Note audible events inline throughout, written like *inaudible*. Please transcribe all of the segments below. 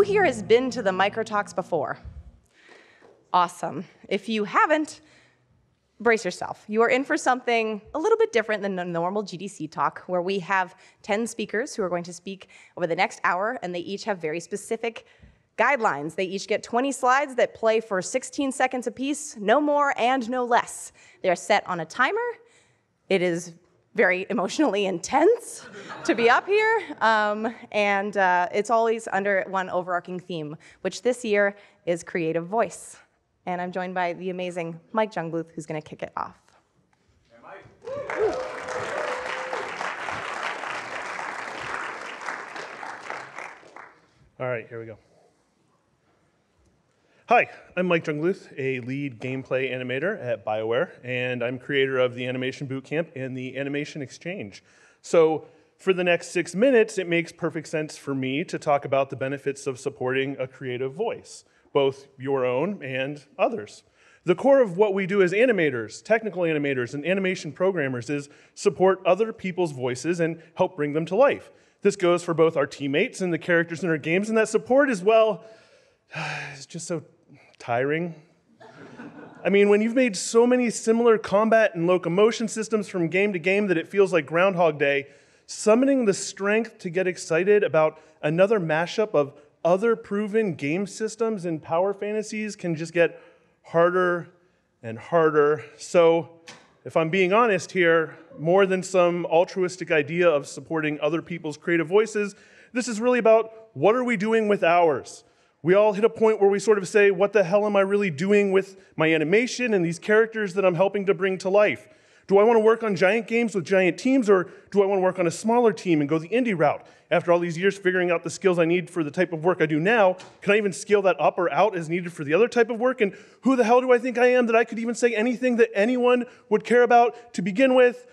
Who here has been to the Microtalks before? Awesome. If you haven't, brace yourself. You are in for something a little bit different than a normal GDC talk, where we have 10 speakers who are going to speak over the next hour, and they each have very specific guidelines. They each get 20 slides that play for 16 seconds apiece, no more and no less. They are set on a timer. It is very emotionally intense to be up here, um, and uh, it's always under one overarching theme, which this year is creative voice and I'm joined by the amazing Mike Jungbluth, who's going to kick it off. Hey, Mike. All right, here we go. Hi, I'm Mike Jungbluth, a lead gameplay animator at BioWare, and I'm creator of the Animation Bootcamp and the Animation Exchange. So for the next six minutes, it makes perfect sense for me to talk about the benefits of supporting a creative voice both your own and others. The core of what we do as animators, technical animators, and animation programmers is support other people's voices and help bring them to life. This goes for both our teammates and the characters in our games, and that support as well *sighs* is just so tiring. I mean, when you've made so many similar combat and locomotion systems from game to game that it feels like Groundhog Day, summoning the strength to get excited about another mashup of other proven game systems and power fantasies can just get harder and harder. So, if I'm being honest here, more than some altruistic idea of supporting other people's creative voices, this is really about what are we doing with ours? We all hit a point where we sort of say, what the hell am I really doing with my animation and these characters that I'm helping to bring to life? Do I want to work on giant games with giant teams, or do I want to work on a smaller team and go the indie route? After all these years figuring out the skills I need for the type of work I do now, can I even scale that up or out as needed for the other type of work? And who the hell do I think I am that I could even say anything that anyone would care about to begin with?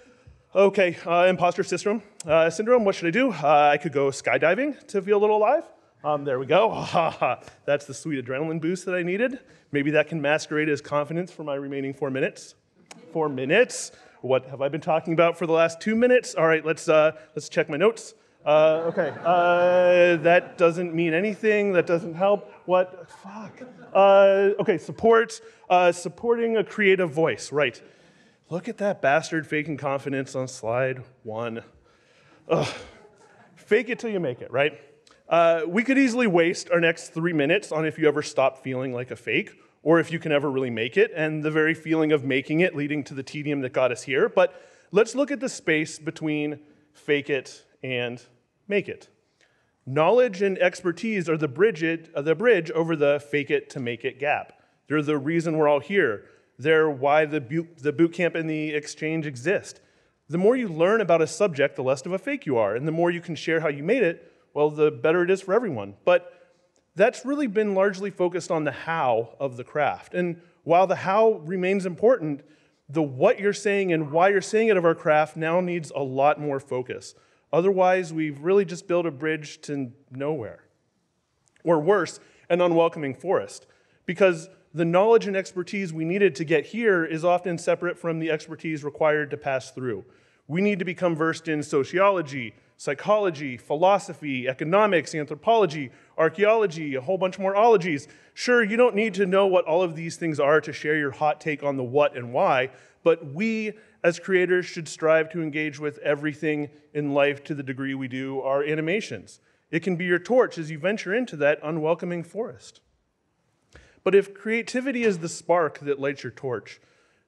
Okay, uh, imposter syndrome. Uh, syndrome. What should I do? Uh, I could go skydiving to feel a little alive. Um, there we go. *laughs* That's the sweet adrenaline boost that I needed. Maybe that can masquerade as confidence for my remaining four minutes. Four minutes. What have I been talking about for the last two minutes? All right, let's, uh, let's check my notes. Uh, okay, uh, that doesn't mean anything. That doesn't help. What? Fuck. Uh, okay, support. Uh, supporting a creative voice. Right. Look at that bastard faking confidence on slide one. Ugh. Fake it till you make it, right? Uh, we could easily waste our next three minutes on if you ever stop feeling like a fake or if you can ever really make it, and the very feeling of making it leading to the tedium that got us here. But let's look at the space between fake it and make it. Knowledge and expertise are the bridge, uh, the bridge over the fake it to make it gap. They're the reason we're all here. They're why the boot, the boot camp and the exchange exist. The more you learn about a subject, the less of a fake you are. And the more you can share how you made it, well, the better it is for everyone. But that's really been largely focused on the how of the craft. And while the how remains important, the what you're saying and why you're saying it of our craft now needs a lot more focus. Otherwise, we've really just built a bridge to nowhere. Or worse, an unwelcoming forest. Because the knowledge and expertise we needed to get here is often separate from the expertise required to pass through. We need to become versed in sociology, psychology, philosophy, economics, anthropology, archaeology, a whole bunch more ologies. Sure, you don't need to know what all of these things are to share your hot take on the what and why, but we as creators should strive to engage with everything in life to the degree we do our animations. It can be your torch as you venture into that unwelcoming forest. But if creativity is the spark that lights your torch,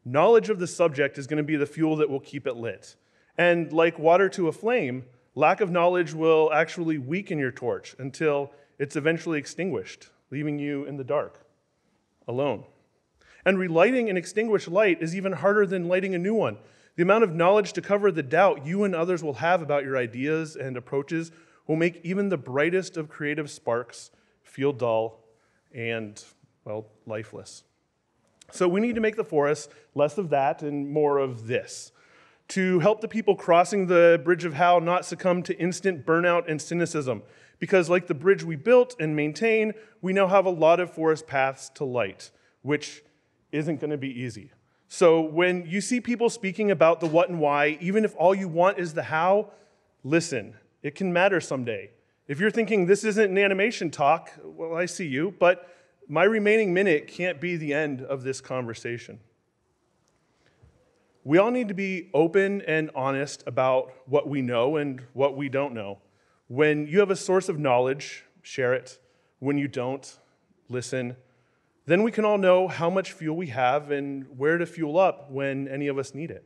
knowledge of the subject is going to be the fuel that will keep it lit. And like water to a flame, Lack of knowledge will actually weaken your torch until it's eventually extinguished, leaving you in the dark, alone. And relighting an extinguished light is even harder than lighting a new one. The amount of knowledge to cover the doubt you and others will have about your ideas and approaches will make even the brightest of creative sparks feel dull and, well, lifeless. So we need to make the forest less of that and more of this to help the people crossing the bridge of how not succumb to instant burnout and cynicism. Because, like the bridge we built and maintain, we now have a lot of forest paths to light, which isn't going to be easy. So, when you see people speaking about the what and why, even if all you want is the how, listen. It can matter someday. If you're thinking this isn't an animation talk, well, I see you, but my remaining minute can't be the end of this conversation. We all need to be open and honest about what we know and what we don't know. When you have a source of knowledge, share it. When you don't, listen. Then we can all know how much fuel we have and where to fuel up when any of us need it.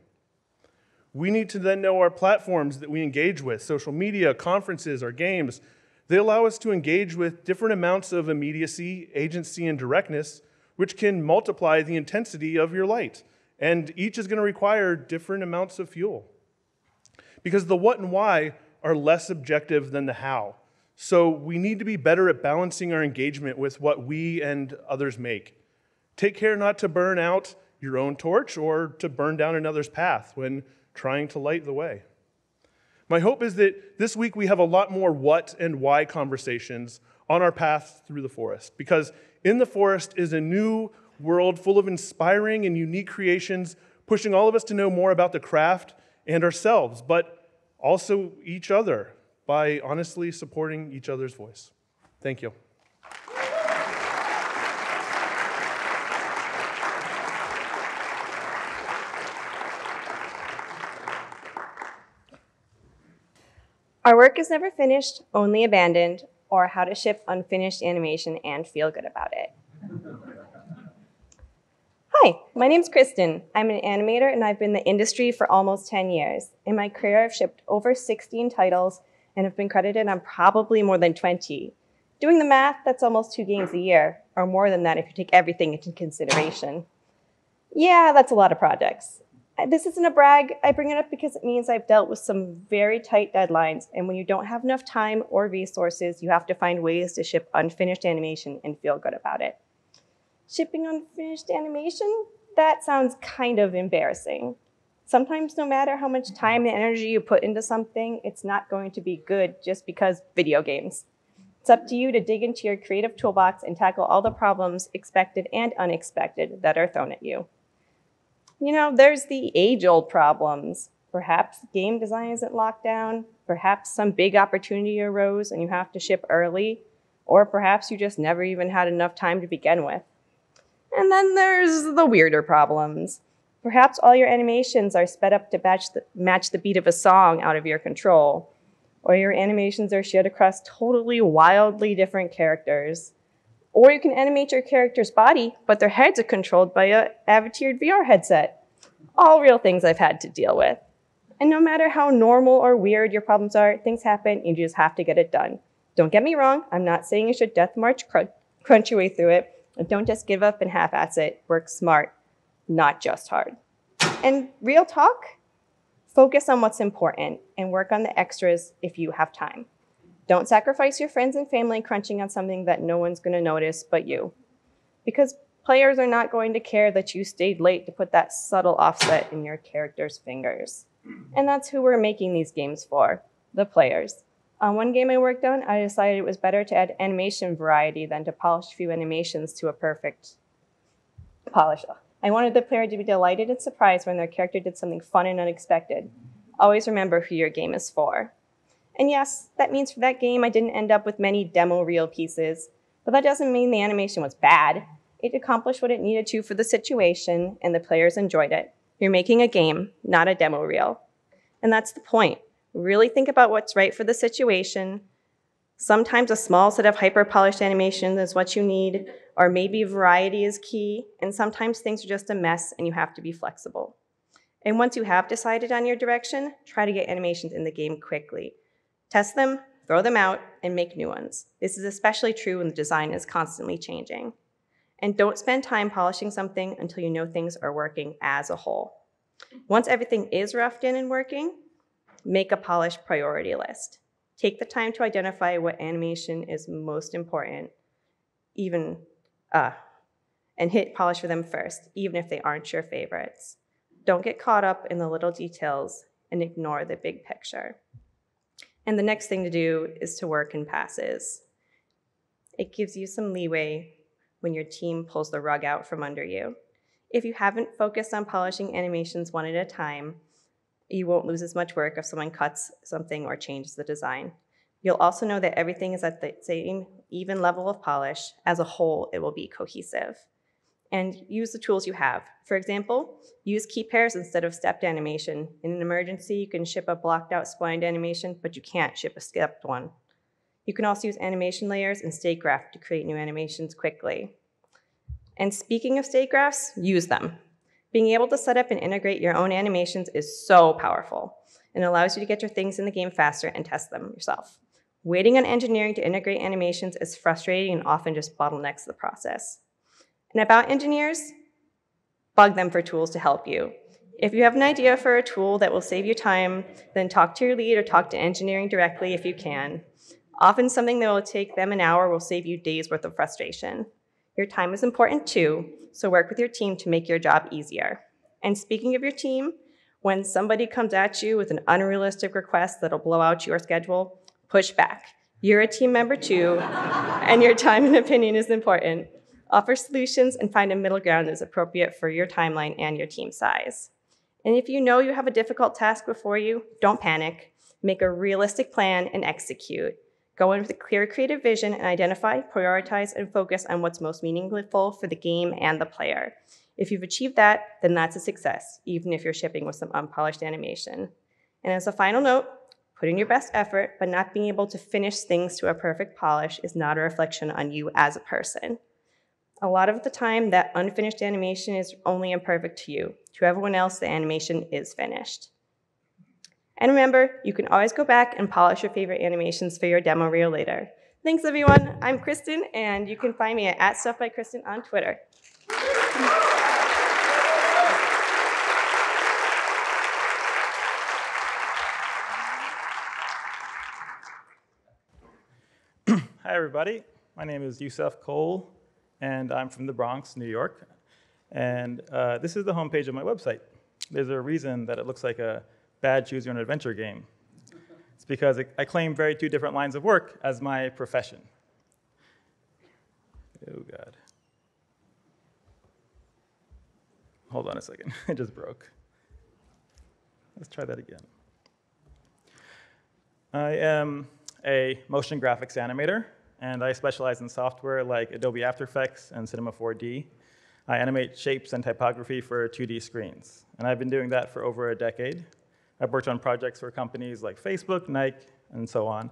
We need to then know our platforms that we engage with social media, conferences, our games. They allow us to engage with different amounts of immediacy, agency, and directness, which can multiply the intensity of your light. And each is going to require different amounts of fuel. Because the what and why are less objective than the how. So we need to be better at balancing our engagement with what we and others make. Take care not to burn out your own torch or to burn down another's path when trying to light the way. My hope is that this week we have a lot more what and why conversations on our path through the forest, because in the forest is a new world full of inspiring and unique creations, pushing all of us to know more about the craft and ourselves, but also each other by honestly supporting each other's voice. Thank you. Our work is never finished, only abandoned, or how to ship unfinished animation and feel good about it. Hi, my name's Kristin. I'm an animator and I've been in the industry for almost 10 years. In my career, I've shipped over 16 titles and have been credited on probably more than 20. Doing the math, that's almost two games a year, or more than that if you take everything into consideration. Yeah, that's a lot of projects this isn't a brag. I bring it up because it means I've dealt with some very tight deadlines. And when you don't have enough time or resources, you have to find ways to ship unfinished animation and feel good about it. Shipping unfinished animation? That sounds kind of embarrassing. Sometimes, no matter how much time and energy you put into something, it's not going to be good just because video games. It's up to you to dig into your creative toolbox and tackle all the problems, expected and unexpected, that are thrown at you. You know, there's the age old problems. Perhaps game design isn't locked down. Perhaps some big opportunity arose and you have to ship early. Or perhaps you just never even had enough time to begin with. And then there's the weirder problems. Perhaps all your animations are sped up to match the, match the beat of a song out of your control. Or your animations are shared across totally wildly different characters. Or you can animate your character's body, but their heads are controlled by a Avatiered VR headset. All real things I've had to deal with. And no matter how normal or weird your problems are, things happen, you just have to get it done. Don't get me wrong, I'm not saying you should death march crunch your way through it. Don't just give up and half-ass it. Work smart, not just hard. And real talk, focus on what's important and work on the extras if you have time. Don't sacrifice your friends and family crunching on something that no one's going to notice but you. Because players are not going to care that you stayed late to put that subtle offset in your character's fingers. And that's who we're making these games for the players. On one game I worked on, I decided it was better to add animation variety than to polish a few animations to a perfect polish. I wanted the player to be delighted and surprised when their character did something fun and unexpected. Always remember who your game is for. And yes, that means for that game I didn't end up with many demo reel pieces, but that doesn't mean the animation was bad. It accomplished what it needed to for the situation, and the players enjoyed it. You're making a game, not a demo reel. And that's the point. Really think about what's right for the situation. Sometimes a small set of hyper polished animations is what you need, or maybe variety is key, and sometimes things are just a mess and you have to be flexible. And once you have decided on your direction, try to get animations in the game quickly. Test them, throw them out, and make new ones. This is especially true when the design is constantly changing. And don't spend time polishing something until you know things are working as a whole. Once everything is roughed in and working, make a polished priority list. Take the time to identify what animation is most important, even, uh, and hit polish for them first, even if they aren't your favorites. Don't get caught up in the little details and ignore the big picture. And the next thing to do is to work in passes. It gives you some leeway when your team pulls the rug out from under you. If you haven't focused on polishing animations one at a time, you won't lose as much work if someone cuts something or changes the design. You'll also know that everything is at the same even level of polish. As a whole, it will be cohesive. And use the tools you have. For example, use key pairs instead of stepped animation. In an emergency, you can ship a blocked out splined animation, but you can't ship a stepped one. You can also use animation layers and state graph to create new animations quickly. And speaking of state graphs, use them. Being able to set up and integrate your own animations is so powerful and allows you to get your things in the game faster and test them yourself. Waiting on engineering to integrate animations is frustrating and often just bottlenecks the process. And about engineers, bug them for tools to help you. If you have an idea for a tool that will save you time, then talk to your lead or talk to engineering directly if you can. Often something that will take them an hour will save you days worth of frustration. Your time is important too, so work with your team to make your job easier. And speaking of your team, when somebody comes at you with an unrealistic request that'll blow out your schedule, push back. You're a team member too, *laughs* and your time and opinion is important. Offer solutions and find a middle ground that's appropriate for your timeline and your team size. And if you know you have a difficult task before you, don't panic. Make a realistic plan and execute. Go in with a clear creative vision and identify, prioritize, and focus on what's most meaningful for the game and the player. If you've achieved that, then that's a success, even if you're shipping with some unpolished animation. And as a final note, put in your best effort, but not being able to finish things to a perfect polish is not a reflection on you as a person. A lot of the time, that unfinished animation is only imperfect to you. To everyone else, the animation is finished. And remember, you can always go back and polish your favorite animations for your demo reel later. Thanks, everyone. I'm Kristin, and you can find me at, at Stuff by Kristin on Twitter. Hi, everybody. My name is Yussef Cole, and I'm from the Bronx, New York. And uh, this is the homepage of my website. There's a reason that it looks like a bad choose your own adventure game. It's because I claim very two different lines of work as my profession. Oh, God. Hold on a second, *laughs* it just broke. Let's try that again. I am a motion graphics animator, and I specialize in software like Adobe After Effects and Cinema 4D. I animate shapes and typography for 2D screens, and I've been doing that for over a decade. I've worked on projects for companies like Facebook, Nike, and so on.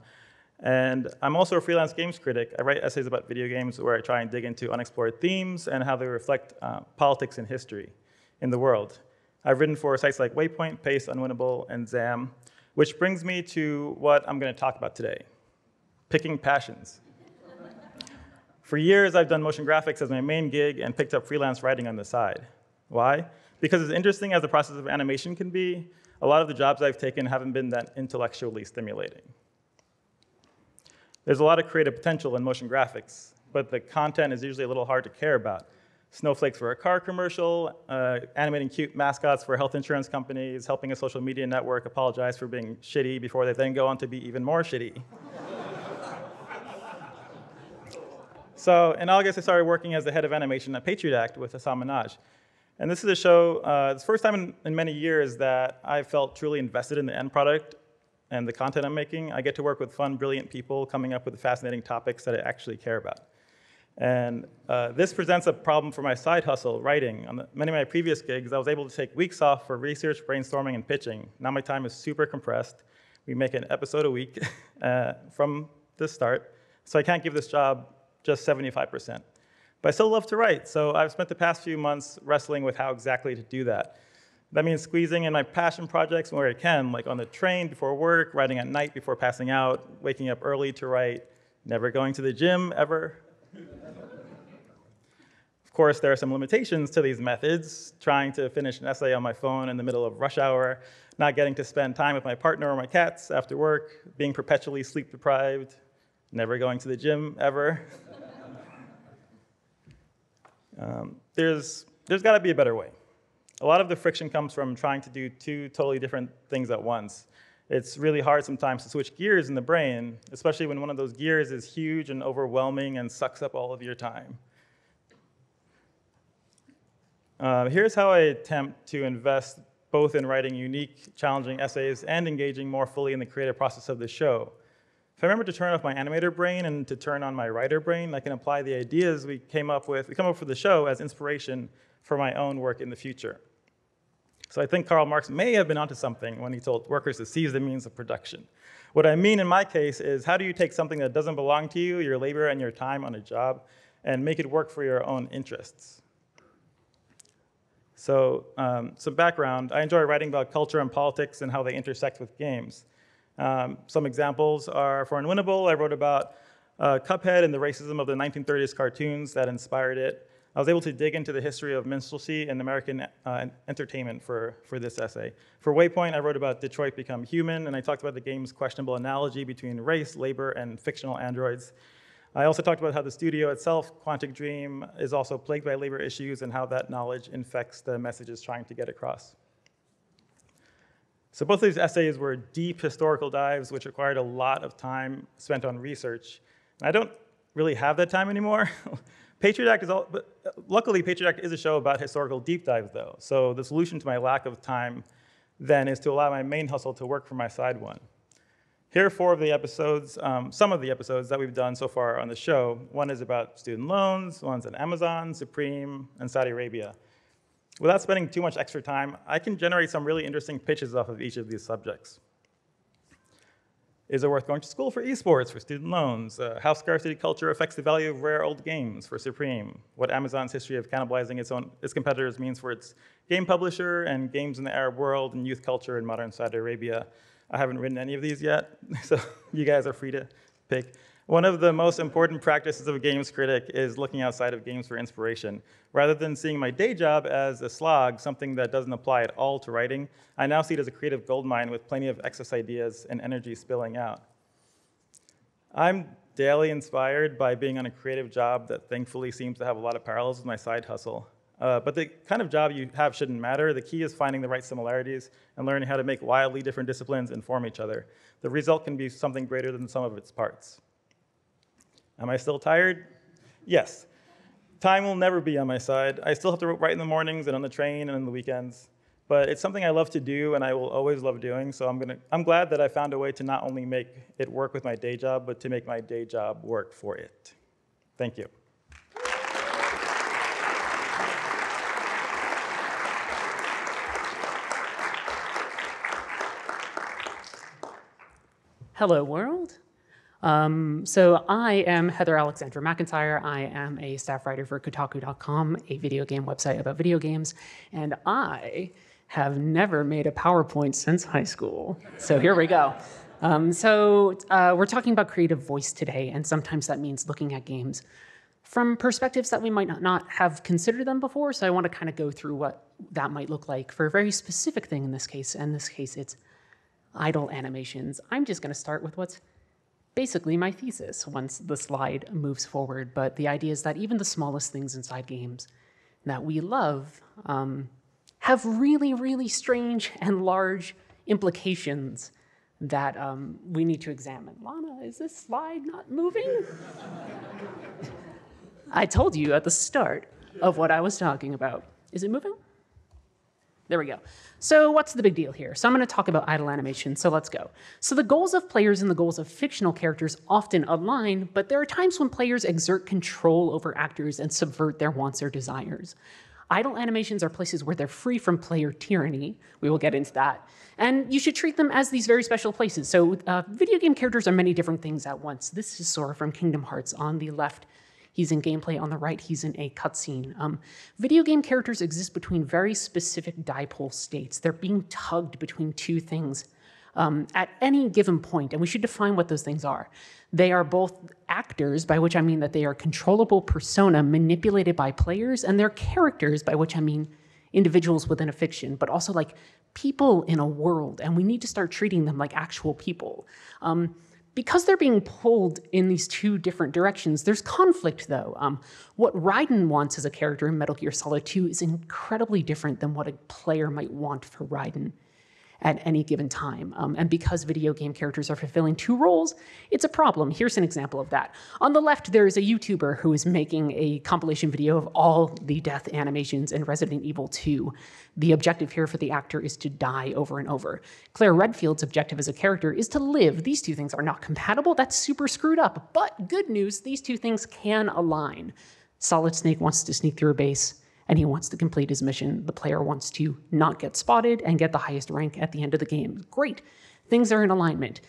And I'm also a freelance games critic. I write essays about video games where I try and dig into unexplored themes and how they reflect uh, politics and history in the world. I've written for sites like Waypoint, Paste, Unwinnable, and ZAM, which brings me to what I'm going to talk about today picking passions. For years, I've done motion graphics as my main gig and picked up freelance writing on the side. Why? Because as interesting as the process of animation can be, a lot of the jobs I've taken haven't been that intellectually stimulating. There's a lot of creative potential in motion graphics, but the content is usually a little hard to care about snowflakes for a car commercial, uh, animating cute mascots for health insurance companies, helping a social media network apologize for being shitty before they then go on to be even more shitty. *laughs* so in August, I started working as the head of animation at Patriot Act with Hasan Minhaj. And this is a show, uh, it's the first time in, in many years that I felt truly invested in the end product and the content I'm making. I get to work with fun, brilliant people coming up with fascinating topics that I actually care about. And uh, this presents a problem for my side hustle, writing. On the, many of my previous gigs, I was able to take weeks off for research, brainstorming, and pitching. Now my time is super compressed. We make an episode a week *laughs* uh, from the start, so I can't give this job just 75%. But I still love to write, so I've spent the past few months wrestling with how exactly to do that. That means squeezing in my passion projects where I can, like on the train before work, writing at night before passing out, waking up early to write, never going to the gym ever, of course, there are some limitations to these methods, trying to finish an essay on my phone in the middle of rush hour, not getting to spend time with my partner or my cats after work, being perpetually sleep deprived, never going to the gym ever. *laughs* um, there's there's got to be a better way. A lot of the friction comes from trying to do two totally different things at once. It's really hard sometimes to switch gears in the brain, especially when one of those gears is huge and overwhelming and sucks up all of your time. Uh, here's how I attempt to invest both in writing unique, challenging essays and engaging more fully in the creative process of the show. If I remember to turn off my animator brain and to turn on my writer brain, I can apply the ideas we came up with, we come up with the show as inspiration for my own work in the future. So I think Karl Marx may have been onto something when he told workers to seize the means of production. What I mean in my case is how do you take something that doesn't belong to you, your labor and your time on a job, and make it work for your own interests? So um, some background, I enjoy writing about culture and politics and how they intersect with games. Um, some examples are for Unwinnable, I wrote about uh, Cuphead and the racism of the 1930s cartoons that inspired it. I was able to dig into the history of minstrelsy and American uh, entertainment for, for this essay. For Waypoint, I wrote about Detroit Become Human, and I talked about the game's questionable analogy between race, labor, and fictional androids. I also talked about how the studio itself, Quantic Dream, is also plagued by labor issues and how that knowledge infects the messages trying to get across. So both of these essays were deep historical dives, which required a lot of time spent on research. And I don't really have that time anymore. *laughs* Patriot Act is all, but uh, luckily Patriot Act is a show about historical deep dives though. So the solution to my lack of time then is to allow my main hustle to work for my side one. Here are four of the episodes, um, some of the episodes that we've done so far on the show. One is about student loans, one's on Amazon, Supreme, and Saudi Arabia. Without spending too much extra time, I can generate some really interesting pitches off of each of these subjects. Is it worth going to school for esports, for student loans? Uh, how scarcity culture affects the value of rare old games for Supreme? What Amazon's history of cannibalizing its own its competitors means for its game publisher and games in the Arab world and youth culture in modern Saudi Arabia? I haven't written any of these yet, *laughs* so you guys are free to pick. One of the most important practices of a games critic is looking outside of games for inspiration. Rather than seeing my day job as a slog, something that doesn't apply at all to writing, I now see it as a creative goldmine with plenty of excess ideas and energy spilling out. I'm daily inspired by being on a creative job that thankfully seems to have a lot of parallels with my side hustle. Uh, but the kind of job you have shouldn't matter. The key is finding the right similarities and learning how to make wildly different disciplines inform each other. The result can be something greater than the sum of its parts. Am I still tired? Yes. Time will never be on my side. I still have to write in the mornings and on the train and on the weekends. But it's something I love to do and I will always love doing. So I'm, gonna, I'm glad that I found a way to not only make it work with my day job, but to make my day job work for it. Thank you. Hello, world. Um, so I am Heather Alexandra McIntyre. I am a staff writer for Kotaku.com, a video game website about video games, and I have never made a PowerPoint since high school. So here we go. Um, so uh, we're talking about creative voice today, and sometimes that means looking at games from perspectives that we might not have considered them before. So I want to kind of go through what that might look like for a very specific thing in this case. In this case, it's idle animations. I'm just going to start with what's basically my thesis once the slide moves forward. But the idea is that even the smallest things inside games that we love um, have really, really strange and large implications that um, we need to examine. Lana, is this slide not moving? *laughs* I told you at the start of what I was talking about. Is it moving? There we go. So what's the big deal here? So I'm going to talk about idle animation, so let's go. So the goals of players and the goals of fictional characters often align, but there are times when players exert control over actors and subvert their wants or desires. Idle animations are places where they're free from player tyranny. We will get into that. And you should treat them as these very special places. So uh, video game characters are many different things at once. This is Sora from Kingdom Hearts on the left He's in gameplay on the right, he's in a cutscene. Um, video game characters exist between very specific dipole states. They're being tugged between two things um, at any given point, and we should define what those things are. They are both actors, by which I mean that they are controllable persona manipulated by players, and they're characters, by which I mean individuals within a fiction, but also like people in a world, and we need to start treating them like actual people. Um, because they're being pulled in these two different directions, there's conflict though. Um, what Raiden wants as a character in Metal Gear Solid 2 is incredibly different than what a player might want for Raiden. At any given time. Um, and because video game characters are fulfilling two roles, it's a problem. Here's an example of that. On the left, there is a YouTuber who is making a compilation video of all the death animations in Resident Evil 2. The objective here for the actor is to die over and over. Claire Redfield's objective as a character is to live. These two things are not compatible. That's super screwed up. But good news, these two things can align. Solid Snake wants to sneak through a base and he wants to complete his mission. The player wants to not get spotted and get the highest rank at the end of the game. Great. Things are in alignment.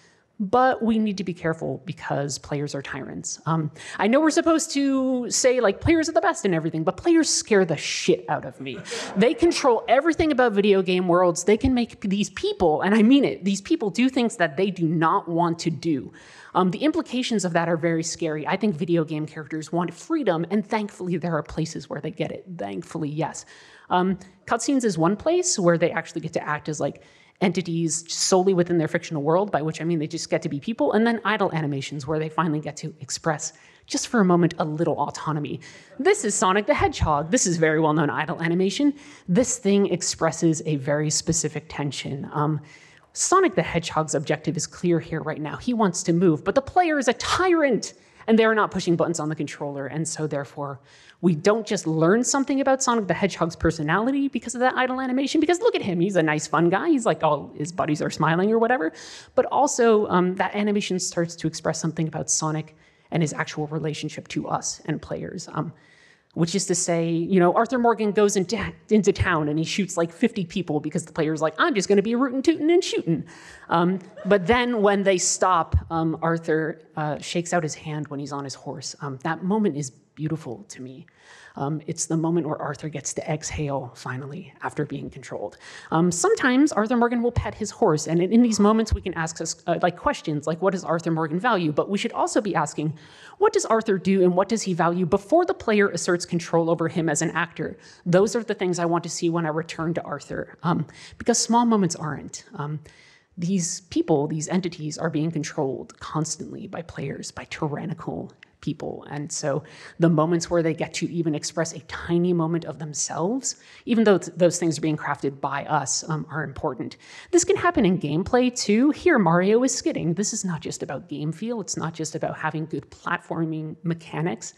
But we need to be careful because players are tyrants. Um, I know we're supposed to say, like, players are the best and everything, but players scare the shit out of me. They control everything about video game worlds. They can make these people, and I mean it, these people do things that they do not want to do. Um, the implications of that are very scary. I think video game characters want freedom, and thankfully, there are places where they get it. Thankfully, yes. Um, cutscenes is one place where they actually get to act as like entities solely within their fictional world, by which I mean they just get to be people, and then idle animations where they finally get to express just for a moment a little autonomy. This is Sonic the Hedgehog. This is very well known idle animation. This thing expresses a very specific tension. Um, Sonic the Hedgehog's objective is clear here right now. He wants to move, but the player is a tyrant and they're not pushing buttons on the controller. And so, therefore, we don't just learn something about Sonic the Hedgehog's personality because of that idle animation, because look at him, he's a nice, fun guy. He's like, all his buddies are smiling or whatever. But also, um, that animation starts to express something about Sonic and his actual relationship to us and players. Um, which is to say, you know, Arthur Morgan goes into, into town and he shoots like 50 people because the player's like, I'm just going to be rootin' tootin' and shooting. Um, but then when they stop, um, Arthur uh, shakes out his hand when he's on his horse. Um, that moment is beautiful to me. Um, it's the moment where Arthur gets to exhale finally after being controlled. Um, sometimes Arthur Morgan will pet his horse, and in, these moments we can ask us uh, like questions like, "What does Arthur Morgan value?" But we should also be asking, "What does Arthur do, and what does he value?" Before the player asserts control over him as an actor. Those are the things I want to see when I return to Arthur, um, because small moments aren't um, these people, these entities, are being controlled constantly by players, by tyrannical people. And so the moments where they get to even express a tiny moment of themselves, even though th- those things are being crafted by us, um, are important. This can happen in gameplay too. Here, Mario is skidding. This is not just about game feel, it's not just about having good platforming mechanics.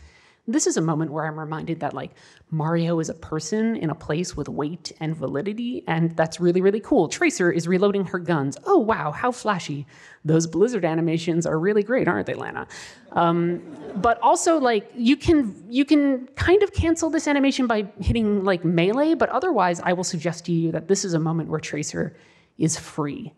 This is a moment where I'm reminded that like Mario is a person in a place with weight and validity, and that's really, really cool. Tracer is reloading her guns. Oh, wow, how flashy. Those Blizzard animations are really great, aren't they, Lana? Um, but also, like, you can you can kind of cancel this animation by hitting like melee, but otherwise, I will suggest to you that this is a moment where Tracer is free.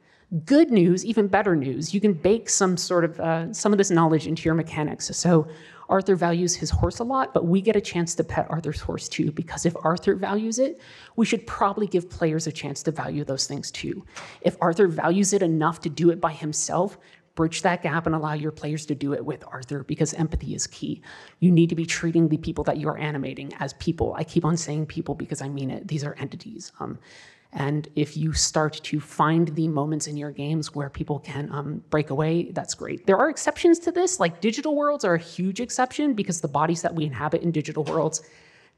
Good news, even better news, you can bake some sort of uh, some of this knowledge into your mechanics. So Arthur values his horse a lot, but we get a chance to pet Arthur's horse too, because if Arthur values it, we should probably give players a chance to value those things too. If Arthur values it enough to do it by himself, bridge that gap and allow your players to do it with Arthur because empathy is key. You need to be treating the people that you're animating as people. I keep on saying people because I mean it. These are entities. Um, and if you start to find the moments in your games where people can um, break away, that's great. There are exceptions to this, like digital worlds are a huge exception because the bodies that we inhabit in digital worlds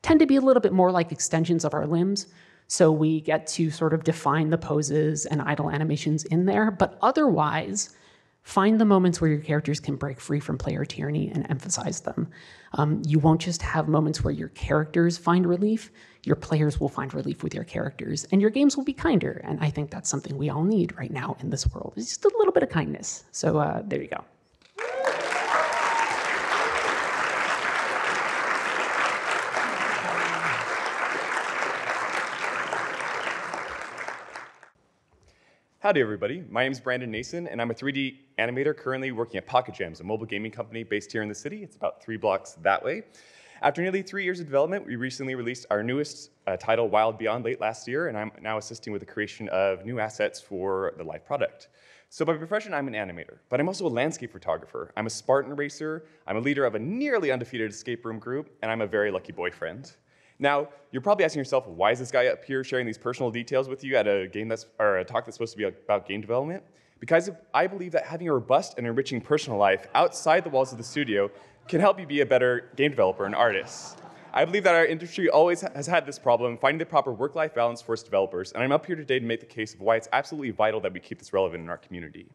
tend to be a little bit more like extensions of our limbs. So we get to sort of define the poses and idle animations in there. But otherwise, Find the moments where your characters can break free from player tyranny and emphasize them. Um, you won't just have moments where your characters find relief, your players will find relief with your characters, and your games will be kinder. And I think that's something we all need right now in this world. It's just a little bit of kindness. So uh, there you go. Howdy, everybody. My name is Brandon Nason, and I'm a 3D animator currently working at Pocket Jams, a mobile gaming company based here in the city. It's about three blocks that way. After nearly three years of development, we recently released our newest uh, title, Wild Beyond, late last year, and I'm now assisting with the creation of new assets for the live product. So by profession, I'm an animator, but I'm also a landscape photographer. I'm a Spartan racer, I'm a leader of a nearly undefeated escape room group, and I'm a very lucky boyfriend. Now, you're probably asking yourself, why is this guy up here sharing these personal details with you at a game that's or a talk that's supposed to be about game development? Because I believe that having a robust and enriching personal life outside the walls of the studio can help you be a better game developer and artist. I believe that our industry always has had this problem, finding the proper work-life balance for its developers, and I'm up here today to make the case of why it's absolutely vital that we keep this relevant in our community.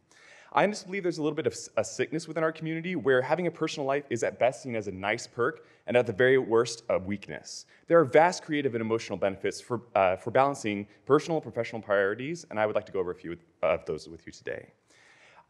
I just believe there's a little bit of a sickness within our community where having a personal life is at best seen as a nice perk and at the very worst a weakness. There are vast creative and emotional benefits for, uh, for balancing personal and professional priorities, and I would like to go over a few of those with you today.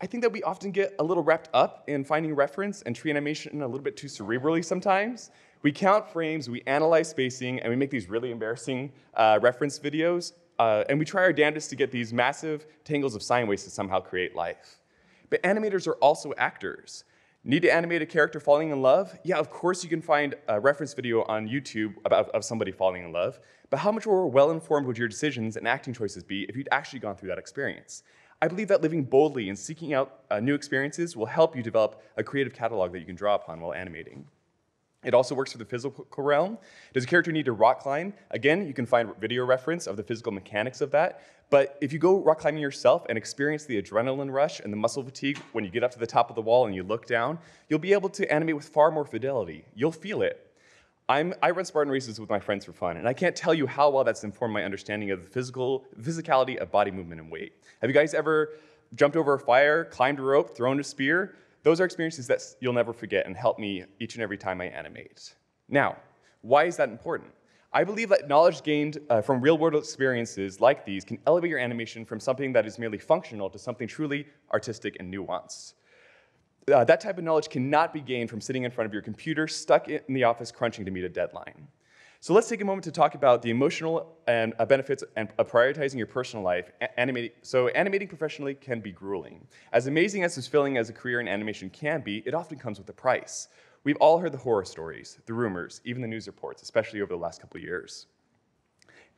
I think that we often get a little wrapped up in finding reference and tree animation a little bit too cerebrally sometimes. We count frames, we analyze spacing, and we make these really embarrassing uh, reference videos, uh, and we try our damnedest to get these massive tangles of sine waves to somehow create life. But animators are also actors. Need to animate a character falling in love? Yeah, of course you can find a reference video on YouTube about, of somebody falling in love, but how much more well-informed would your decisions and acting choices be if you'd actually gone through that experience? I believe that living boldly and seeking out uh, new experiences will help you develop a creative catalog that you can draw upon while animating. It also works for the physical realm. Does a character need to rock climb? Again, you can find video reference of the physical mechanics of that. But if you go rock climbing yourself and experience the adrenaline rush and the muscle fatigue when you get up to the top of the wall and you look down, you'll be able to animate with far more fidelity. You'll feel it. I'm, i run Spartan races with my friends for fun, and I can't tell you how well that's informed my understanding of the physical physicality of body movement and weight. Have you guys ever jumped over a fire, climbed a rope, thrown a spear? Those are experiences that you'll never forget and help me each and every time I animate. Now, why is that important? I believe that knowledge gained uh, from real world experiences like these can elevate your animation from something that is merely functional to something truly artistic and nuanced. Uh, that type of knowledge cannot be gained from sitting in front of your computer, stuck in the office crunching to meet a deadline. So let's take a moment to talk about the emotional and uh, benefits and uh, prioritizing your personal life. animating, so animating professionally can be grueling. As amazing as this filling as a career in animation can be, it often comes with a price. We've all heard the horror stories, the rumors, even the news reports, especially over the last couple years.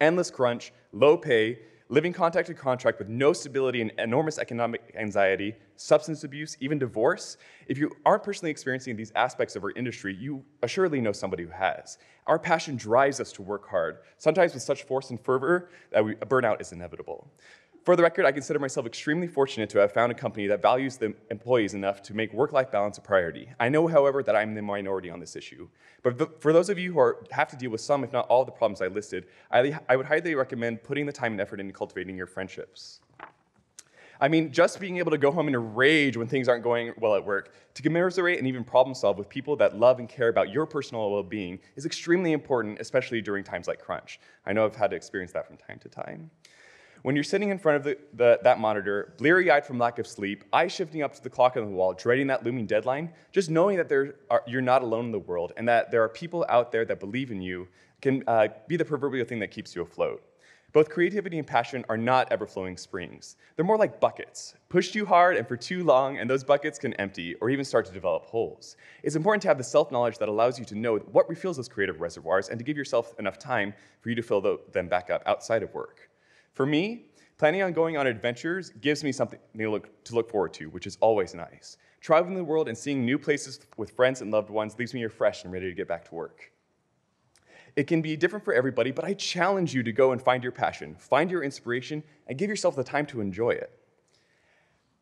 Endless crunch, low pay, living contract to contract with no stability and enormous economic anxiety, substance abuse, even divorce. If you aren't personally experiencing these aspects of our industry, you assuredly know somebody who has. Our passion drives us to work hard, sometimes with such force and fervor that we, burnout is inevitable. For the record, I consider myself extremely fortunate to have found a company that values the employees enough to make work-life balance a priority. I know, however, that I'm the minority on this issue. But for those of you who are, have to deal with some, if not all, of the problems I listed, I, I would highly recommend putting the time and effort into cultivating your friendships. I mean, just being able to go home in a rage when things aren't going well at work, to commiserate and even problem solve with people that love and care about your personal well being is extremely important, especially during times like crunch. I know I've had to experience that from time to time. When you're sitting in front of the, the, that monitor, bleary eyed from lack of sleep, eyes shifting up to the clock on the wall, dreading that looming deadline, just knowing that there are, you're not alone in the world and that there are people out there that believe in you can uh, be the proverbial thing that keeps you afloat. Both creativity and passion are not ever flowing springs. They're more like buckets, pushed too hard and for too long, and those buckets can empty or even start to develop holes. It's important to have the self knowledge that allows you to know what refills those creative reservoirs and to give yourself enough time for you to fill them back up outside of work. For me, planning on going on adventures gives me something to look, to look forward to, which is always nice. Traveling the world and seeing new places with friends and loved ones leaves me refreshed and ready to get back to work. It can be different for everybody, but I challenge you to go and find your passion, find your inspiration, and give yourself the time to enjoy it.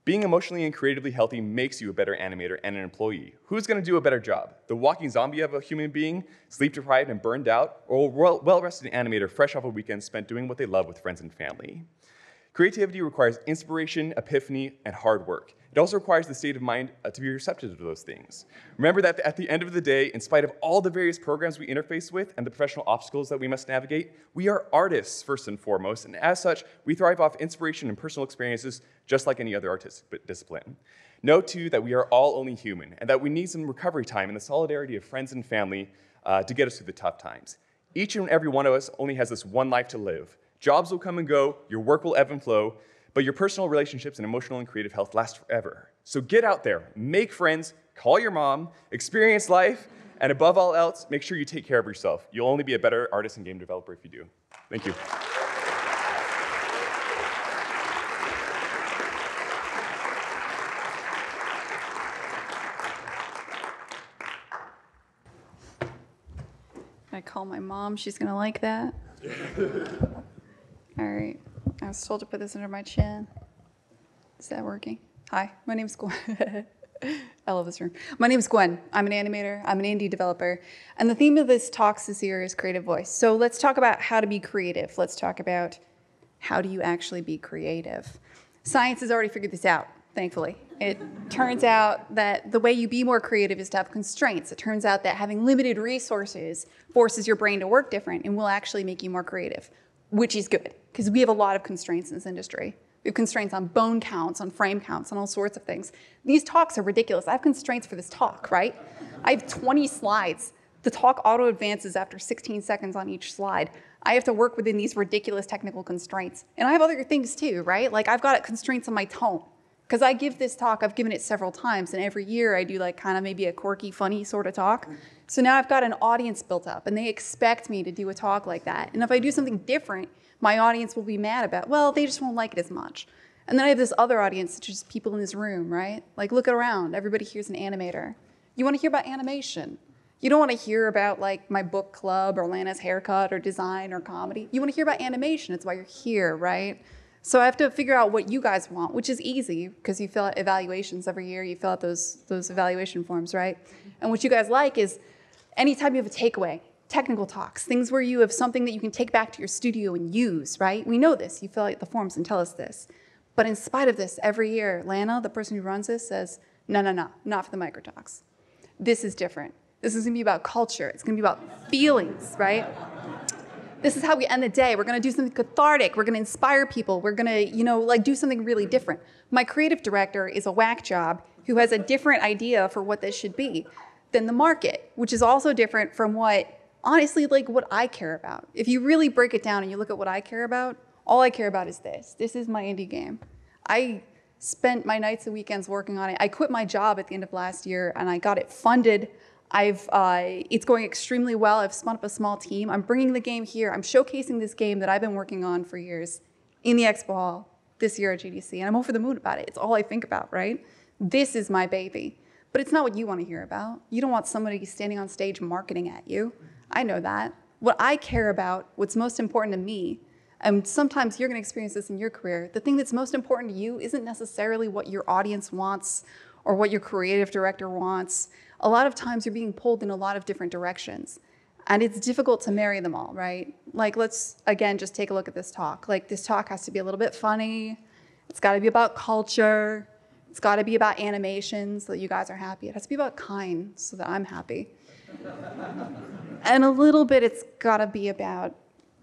Being emotionally and creatively healthy makes you a better animator and an employee. Who's going to do a better job? The walking zombie of a human being, sleep deprived and burned out, or a well rested animator fresh off a weekend spent doing what they love with friends and family? Creativity requires inspiration, epiphany, and hard work. It also requires the state of mind uh, to be receptive to those things. Remember that at the end of the day, in spite of all the various programs we interface with and the professional obstacles that we must navigate, we are artists first and foremost, and as such, we thrive off inspiration and personal experiences just like any other artistic discipline. Know too that we are all only human and that we need some recovery time and the solidarity of friends and family uh, to get us through the tough times. Each and every one of us only has this one life to live. Jobs will come and go, your work will ebb and flow, but your personal relationships and emotional and creative health last forever. So get out there, make friends, call your mom, experience life, and above all else, make sure you take care of yourself. You'll only be a better artist and game developer if you do. Thank you. I call my mom. She's going to like that. *laughs* All right. I was told to put this under my chin. Is that working? Hi, my name's Gwen. *laughs* I love this room. My name is Gwen. I'm an animator. I'm an indie developer. And the theme of this talks this year is creative voice. So let's talk about how to be creative. Let's talk about how do you actually be creative. Science has already figured this out, thankfully. It turns out that the way you be more creative is to have constraints. It turns out that having limited resources forces your brain to work different and will actually make you more creative, which is good because we have a lot of constraints in this industry. We have constraints on bone counts, on frame counts, on all sorts of things. These talks are ridiculous. I have constraints for this talk, right? I have 20 slides. The talk auto advances after 16 seconds on each slide. I have to work within these ridiculous technical constraints. And I have other things too, right? Like I've got constraints on my tone. Because I give this talk, I've given it several times, and every year I do like kind of maybe a quirky, funny sort of talk. So now I've got an audience built up, and they expect me to do a talk like that. And if I do something different, my audience will be mad about, well, they just won't like it as much. And then I have this other audience, such as people in this room, right? Like, look around. Everybody here's an animator. You want to hear about animation. You don't want to hear about like my book club or Lana's haircut or design or comedy. You want to hear about animation. It's why you're here, right? So I have to figure out what you guys want, which is easy because you fill out evaluations every year. You fill out those those evaluation forms, right? And what you guys like is anytime you have a takeaway, technical talks, things where you have something that you can take back to your studio and use, right? We know this. You fill out the forms and tell us this. But in spite of this, every year, Lana, the person who runs this, says, no, no, no, not for the micro talks. This is different. This is gonna be about culture. It's gonna be about feelings, right? This is how we end the day. We're gonna do something cathartic. We're gonna inspire people. We're gonna, you know, like do something really different. My creative director is a whack job who has a different idea for what this should be than the market, which is also different from what honestly, like what I care about. If you really break it down and you look at what I care about, all I care about is this. This is my indie game. I spent my nights and weekends working on it. I quit my job at the end of last year and I got it funded. I've, uh, it's going extremely well. I've spun up a small team. I'm bringing the game here. I'm showcasing this game that I've been working on for years in the expo hall this year at GDC, and I'm over the moon about it. It's all I think about, right? This is my baby. But it's not what you want to hear about. You don't want somebody standing on stage marketing at you. I know that. What I care about, what's most important to me, and sometimes you're going to experience this in your career, the thing that's most important to you isn't necessarily what your audience wants or what your creative director wants. A lot of times you're being pulled in a lot of different directions. And it's difficult to marry them all, right? Like, let's again just take a look at this talk. Like, this talk has to be a little bit funny. It's got to be about culture. It's got to be about animation so that you guys are happy. It has to be about Kine so that I'm happy and a little bit it's got to be about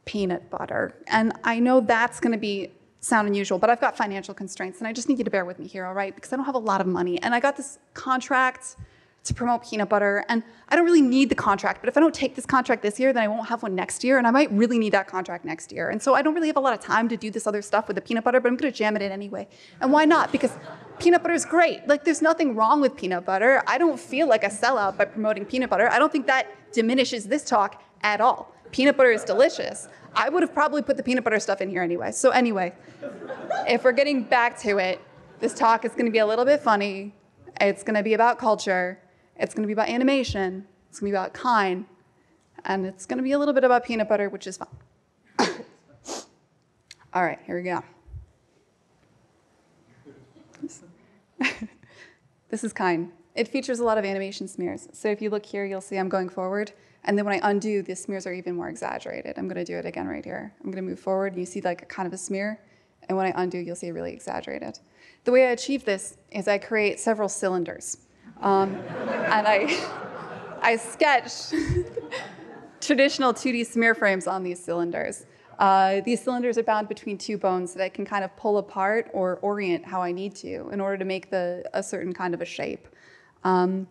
peanut butter. And I know that's going to be sound unusual, but I've got financial constraints and I just need you to bear with me here, all right? Because I don't have a lot of money. And I got this contract to promote peanut butter and I don't really need the contract, but if I don't take this contract this year, then I won't have one next year and I might really need that contract next year. And so I don't really have a lot of time to do this other stuff with the peanut butter, but I'm going to jam it in anyway. And why not? Because peanut butter is great. Like there's nothing wrong with peanut butter. I don't feel like a sellout by promoting peanut butter. I don't think that diminishes this talk at all. Peanut butter is delicious. I would have probably put the peanut butter stuff in here anyway. So anyway, if we're getting back to it, this talk is going to be a little bit funny. It's going to be about culture. It's going to be about animation. It's going to be about Kine. And it's going to be a little bit about peanut butter, which is fun. *coughs* All right, here we go. *laughs* this is Kine. It features a lot of animation smears. So if you look here, you'll see I'm going forward. And then when I undo, the smears are even more exaggerated. I'm gonna do it again right here. I'm gonna move forward, you see like a kind of a smear. And when I undo, you'll see really exaggerated. The way I achieve this is I create several cylinders. Um, *laughs* and I, *laughs* I sketch traditional 2D smear frames on these cylinders. Uh, these cylinders are bound between two bones that I can kind of pull apart or orient how I need to in order to make the, a certain kind of a shape. Um,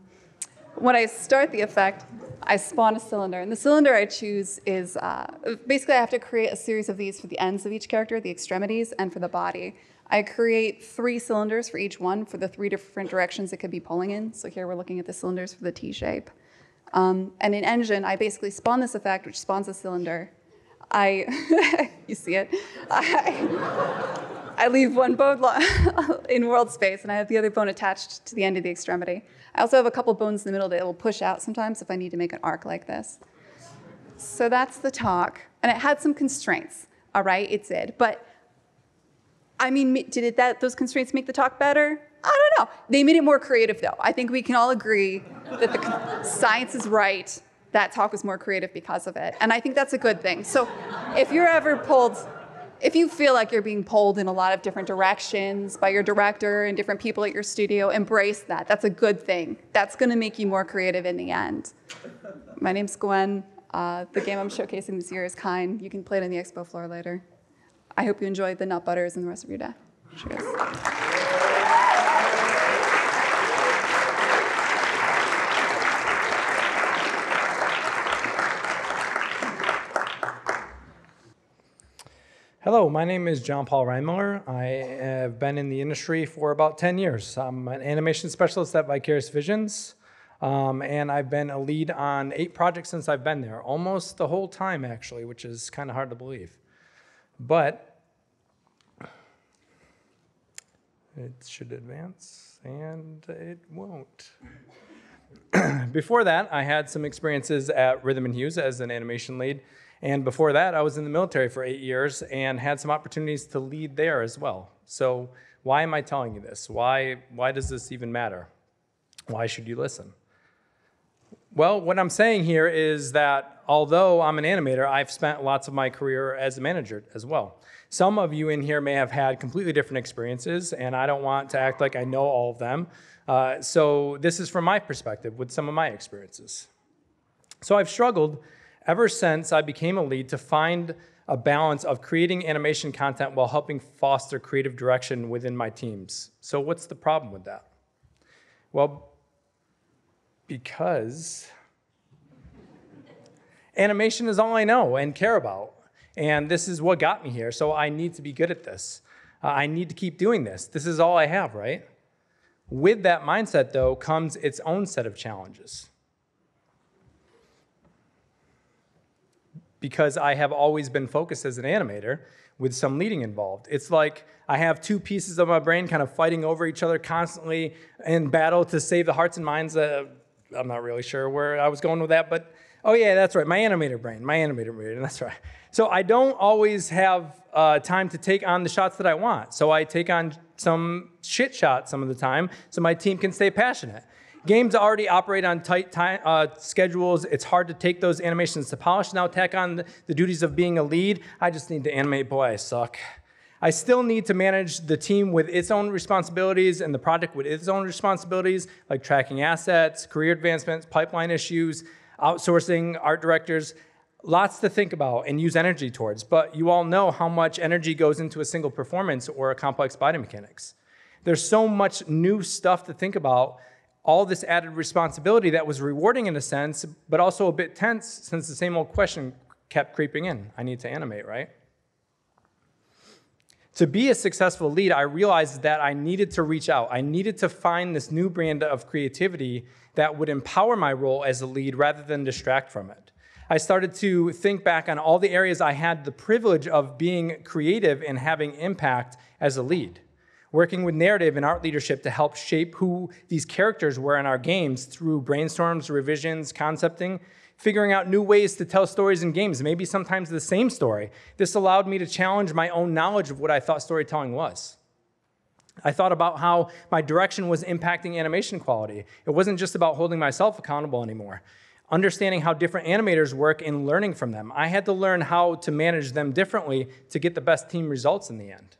when I start the effect, I spawn a cylinder. And the cylinder I choose is uh, basically I have to create a series of these for the ends of each character, the extremities, and for the body. I create three cylinders for each one for the three different directions it could be pulling in. So here we're looking at the cylinders for the T shape. Um, and in Engine, I basically spawn this effect, which spawns a cylinder. I, *laughs* you see it, I, I leave one bone *laughs* in world space and I have the other bone attached to the end of the extremity. I also have a couple bones in the middle that will push out sometimes if I need to make an arc like this. So that's the talk. And it had some constraints, all right, it did. But I mean, did it that those constraints make the talk better? I don't know. They made it more creative, though. I think we can all agree that the science is right. That talk was more creative because of it. And I think that's a good thing. So if you're ever pulled, if you feel like you're being pulled in a lot of different directions by your director and different people at your studio, embrace that. That's a good thing. That's going to make you more creative in the end. My name's Gwen. Uh, the game I'm showcasing this year is Kine. You can play it on the expo floor later. I hope you enjoy the nut butters and the rest of your day. Cheers. Hello, my name is John Paul Rhinemiller. I have been in the industry for about 10 years. I'm an animation specialist at Vicarious Visions, um, and I've been a lead on eight projects since I've been there, almost the whole time, actually, which is kind of hard to believe. But it should advance, and it won't. *clears throat* Before that, I had some experiences at Rhythm and Hues as an animation lead. And before that, I was in the military for eight years and had some opportunities to lead there as well. So, why am I telling you this? Why, why does this even matter? Why should you listen? Well, what I'm saying here is that although I'm an animator, I've spent lots of my career as a manager as well. Some of you in here may have had completely different experiences, and I don't want to act like I know all of them. Uh, so, this is from my perspective with some of my experiences. So, I've struggled ever since I became a lead to find a balance of creating animation content while helping foster creative direction within my teams. So, what's the problem with that? Well, because animation is all I know and care about. And this is what got me here. So, I need to be good at this. Uh, I need to keep doing this. This is all I have, right? With that mindset, though, comes its own set of challenges. Because I have always been focused as an animator with some leading involved. It's like I have two pieces of my brain kind of fighting over each other constantly in battle to save the hearts and minds. Uh, I'm not really sure where I was going with that, but oh yeah, that's right, my animator brain, my animator brain, *laughs* that's right. So I don't always have uh, time to take on the shots that I want. So I take on some shit shots some of the time so my team can stay passionate. Games already operate on tight time, uh, schedules. It's hard to take those animations to polish. Now tack on the, duties of being a lead. I just need to animate. Boy, I suck. I still need to manage the team with its own responsibilities and the project with its own responsibilities, like tracking assets, career advancements, pipeline issues, outsourcing, art directors. Lots to think about and use energy towards, but you all know how much energy goes into a single performance or a complex body mechanics. There's so much new stuff to think about all this added responsibility that was rewarding in a sense, but also a bit tense since the same old question kept creeping in. I need to animate, right? To be a successful lead, I realized that I needed to reach out. I needed to find this new brand of creativity that would empower my role as a lead rather than distract from it. I started to think back on all the areas I had the privilege of being creative and having impact as a lead working with narrative and art leadership to help shape who these characters were in our games through brainstorms, revisions, concepting, figuring out new ways to tell stories in games, maybe sometimes the same story. This allowed me to challenge my own knowledge of what I thought storytelling was. I thought about how my direction was impacting animation quality. It wasn't just about holding myself accountable anymore. Understanding how different animators work and learning from them. I had to learn how to manage them differently to get the best team results in the end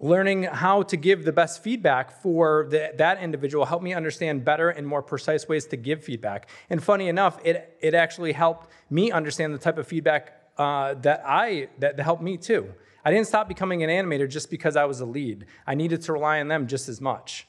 learning how to give the best feedback for the, that individual helped me understand better and more precise ways to give feedback. And funny enough, it, it actually helped me understand the type of feedback uh, that I that, that helped me too. I didn't stop becoming an animator just because I was a lead. I needed to rely on them just as much.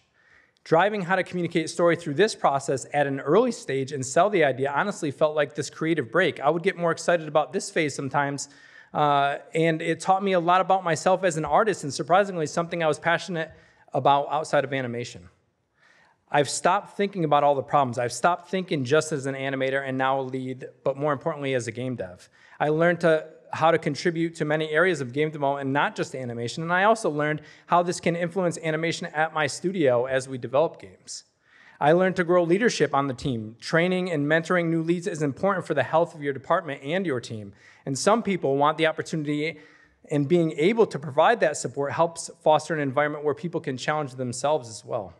Driving how to communicate story through this process at an early stage and sell the idea honestly felt like this creative break. I would get more excited about this phase sometimes uh, and it taught me a lot about myself as an artist, and surprisingly, something I was passionate about outside of animation. I've stopped thinking about all the problems. I've stopped thinking just as an animator and now a lead, but more importantly, as a game dev. I learned to, how to contribute to many areas of game development, not just animation, and I also learned how this can influence animation at my studio as we develop games. I learned to grow leadership on the team. Training and mentoring new leads is important for the health of your department and your team. And some people want the opportunity And being able to provide that support helps foster an environment where people can challenge themselves as well.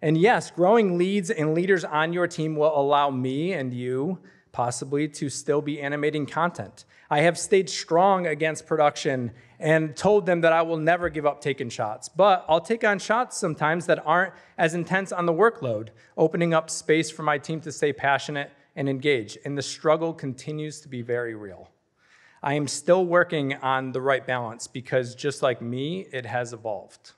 And yes, growing leads and leaders on your team will allow me and you possibly to still be animating content. I have stayed strong against production and told them that I will never give up taking shots. But I'll take on shots sometimes that aren't as intense on the workload, opening up space for my team to stay passionate and engaged. And the struggle continues to be very real. I am still working on the right balance because just like me, it has evolved.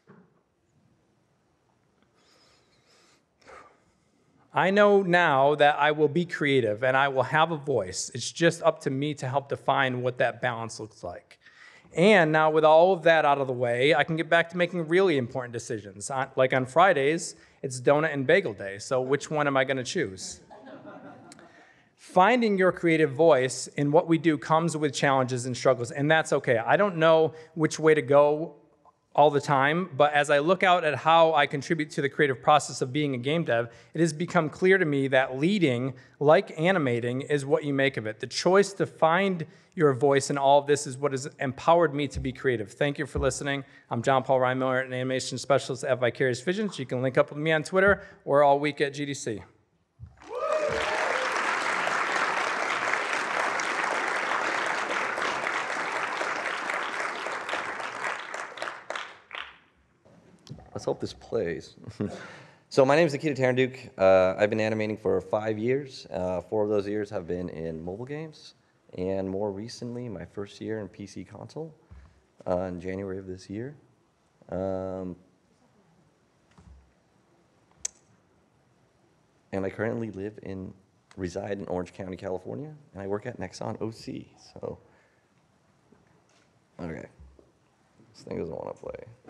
I know now that I will be creative and I will have a voice. It's just up to me to help define what that balance looks like. And now, with all of that out of the way, I can get back to making really important decisions. Like on Fridays, it's donut and bagel day. So, which one am I going to choose? Finding your creative voice in what we do comes with challenges and struggles, and that's okay. I don't know which way to go all the time, but as I look out at how I contribute to the creative process of being a game dev, it has become clear to me that leading, like animating, is what you make of it. The choice to find your voice in all of this is what has empowered me to be creative. Thank you for listening. I'm John Paul Rhinemiller, an animation specialist at Vicarious Visions. You can link up with me on Twitter or all week at GDC. Let's hope this plays. *laughs* so my name is Nikita Taranduke. Uh, I've been animating for five years. Uh, four of those years have been in mobile games, and more recently, my first year in PC console uh, in January of this year. Um, and I currently live in, reside in Orange County, California, and I work at Nexon OC. So, okay, this thing doesn't want to play.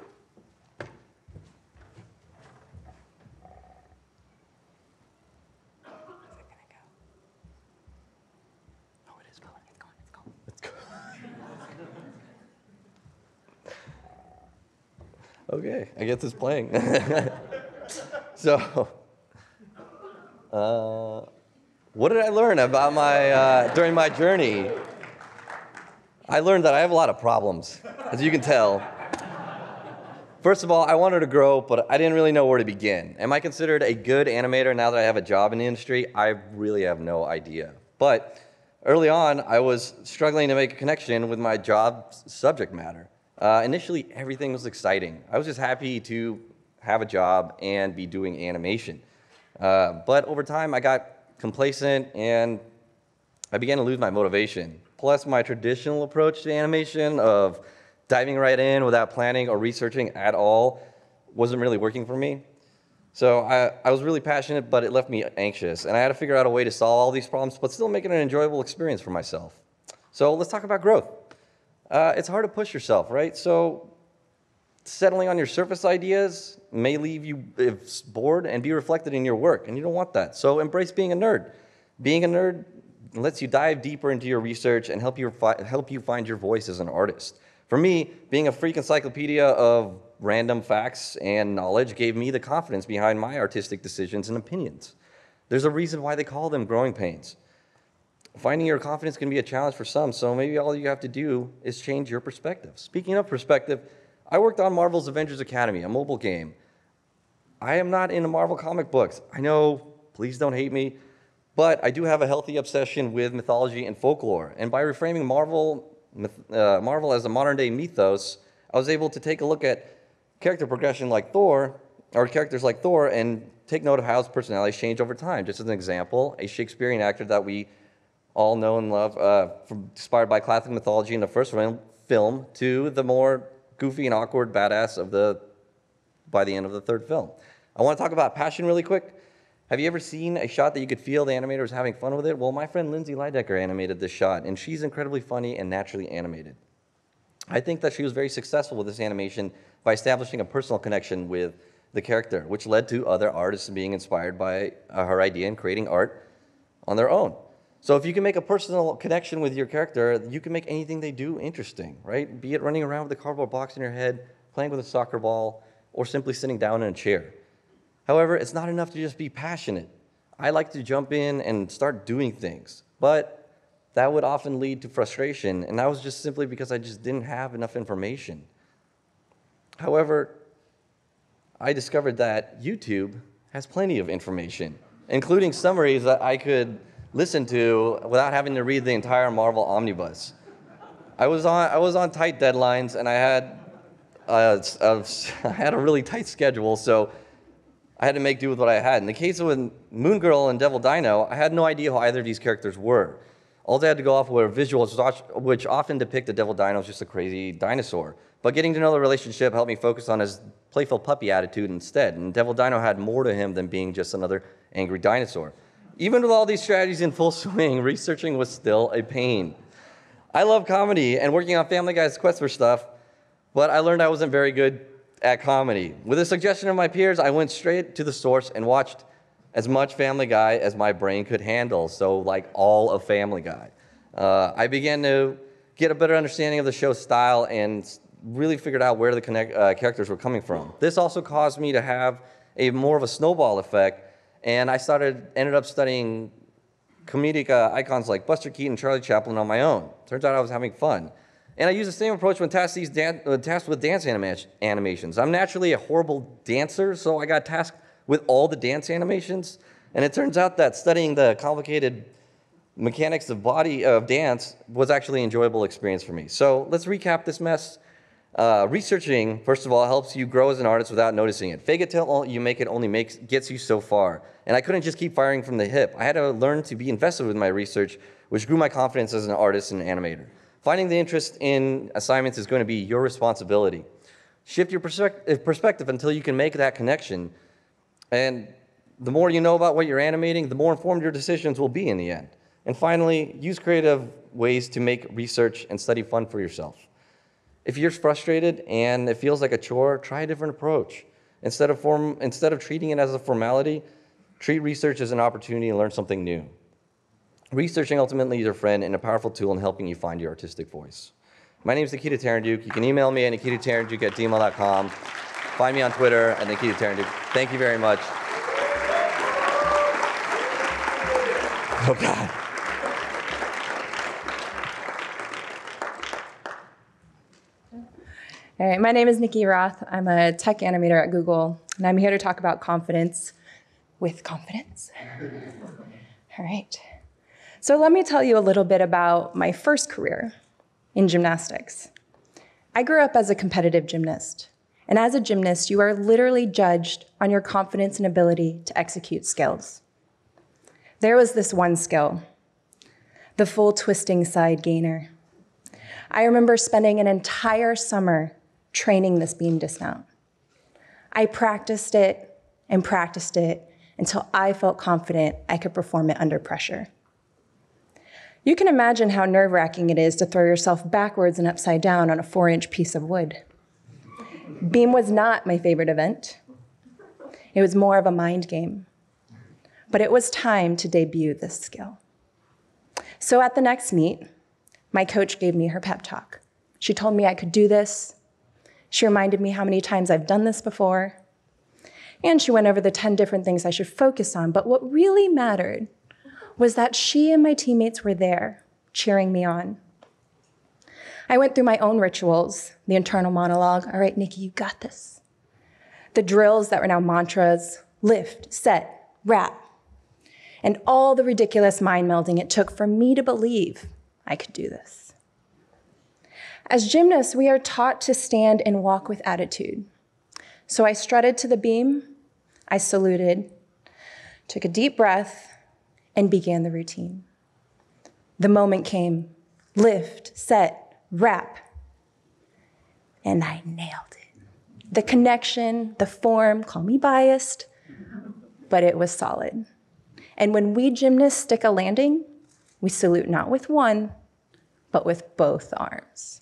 Okay, I guess it's playing. *laughs* so, uh, what did I learn about my uh, during my journey? I learned that I have a lot of problems, as you can tell. First of all, I wanted to grow, but I didn't really know where to begin. Am I considered a good animator now that I have a job in the industry? I really have no idea. But early on, I was struggling to make a connection with my job subject matter. Uh, initially, everything was exciting. I was just happy to have a job and be doing animation. Uh, but over time, I got complacent and I began to lose my motivation. Plus, my traditional approach to animation of diving right in without planning or researching at all wasn't really working for me. So I, I was really passionate, but it left me anxious. And I had to figure out a way to solve all these problems, but still make it an enjoyable experience for myself. So let's talk about growth uh, it's hard to push yourself, right? So settling on your surface ideas may leave you bored and be reflected in your work, and you don't want that. So embrace being a nerd. Being a nerd lets you dive deeper into your research and help you, help you find your voice as an artist. For me, being a freak encyclopedia of random facts and knowledge gave me the confidence behind my artistic decisions and opinions. There's a reason why they call them growing pains finding your confidence can be a challenge for some, so maybe all you have to do is change your perspective. Speaking of perspective, I worked on Marvel's Avengers Academy, a mobile game. I am not into Marvel comic books. I know, please don't hate me, but I do have a healthy obsession with mythology and folklore. And by reframing Marvel, uh, Marvel as a modern day mythos, I was able to take a look at character progression like Thor, or characters like Thor, and take note of how his personalities change over time. Just as an example, a Shakespearean actor that we all know and love, uh, from, inspired by classic mythology in the first film, to the more goofy and awkward badass of the by the end of the third film. I want to talk about passion really quick. Have you ever seen a shot that you could feel the animator was having fun with it? Well, my friend Lindsay Lydecker animated this shot, and she's incredibly funny and naturally animated. I think that she was very successful with this animation by establishing a personal connection with the character, which led to other artists being inspired by uh, her idea and creating art on their own. So if you can make a personal connection with your character, you can make anything they do interesting, right? Be it running around with a cardboard box in your head, playing with a soccer ball, or simply sitting down in a chair. However, it's not enough to just be passionate. I like to jump in and start doing things. But that would often lead to frustration, and that was just simply because I just didn't have enough information. However, I discovered that YouTube has plenty of information, including summaries that I could listen to without having to read the entire Marvel omnibus. I was on, I was on tight deadlines, and I had, uh, *laughs* I had a really tight schedule, so I had to make do with what I had. In the case of Moon Girl and Devil Dino, I had no idea who either of these characters were. All I had to go off were visuals, which often depict the Devil Dino as just a crazy dinosaur. But getting to know the relationship helped me focus on his playful puppy attitude instead. And Devil Dino had more to him than being just another angry dinosaur. Even with all these strategies in full swing, *laughs* researching was still a pain. I love comedy and working on Family Guy's quest for stuff, but I learned I wasn't very good at comedy. With a suggestion of my peers, I went straight to the source and watched as much Family Guy as my brain could handle, so like all of Family Guy. Uh, I began to get a better understanding of the show's style and really figured out where the connect, uh, characters were coming from. This also caused me to have a more of a snowball effect, and I started ended up studying comedic uh, icons like Buster Keaton, and Charlie Chaplin on my own. Turns out I was having fun. And I use the same approach when tasked, dan- uh, tasked with dance anima- animations. I'm naturally a horrible dancer, so I got tasked with all the dance animations. And it turns out that studying the complicated mechanics of body of dance was actually an enjoyable experience for me. So let's recap this mess. Uh, researching, first of all, helps you grow as an artist without noticing it. Fake it till you make it only makes gets you so far. And I couldn't just keep firing from the hip. I had to learn to be invested with my research, which grew my confidence as an artist and animator. Finding the interest in assignments is going to be your responsibility. Shift your perspective until you can make that connection. And the more you know about what you're animating, the more informed your decisions will be in the end. And finally, use creative ways to make research and study fun for yourself. If you're frustrated and it feels like a chore, try a different approach. Instead of, form, instead of treating it as a formality, treat research as an opportunity to learn something new. Researching ultimately is your friend and a powerful tool in helping you find your artistic voice. My name is Nikita Taranduke. You can email me at nikitataranduke at gmail.com. Find me on Twitter at Nikita Taranduke. Thank you very much. Oh, God. My name is Nikki Roth. I'm a tech animator at Google, and I'm here to talk about confidence with confidence. All right. So, let me tell you a little bit about my first career in gymnastics. I grew up as a competitive gymnast, and as a gymnast, you are literally judged on your confidence and ability to execute skills. There was this one skill the full twisting side gainer. I remember spending an entire summer training this beam dismount. I practiced it and practiced it until I felt confident I could perform it under pressure. You can imagine how nerve wracking it is to throw yourself backwards and upside down on a four inch piece of wood. Beam was not my favorite event, it was more of a mind game. But it was time to debut this skill. So at the next meet, my coach gave me her pep talk. She told me I could do this, she reminded me how many times I've done this before. And she went over the 10 different things I should focus on. But what really mattered was that she and my teammates were there, cheering me on. I went through my own rituals, the internal monologue. All right, Nikki, you got this. The drills that were now mantras lift, set, wrap, and all the ridiculous mind melding it took for me to believe I could do this. As gymnasts, we are taught to stand and walk with attitude. So I strutted to the beam, I saluted, took a deep breath, and began the routine. The moment came lift, set, wrap. And I nailed it. The connection, the form, call me biased, but it was solid. And when we gymnasts stick a landing, we salute not with one, but with both arms.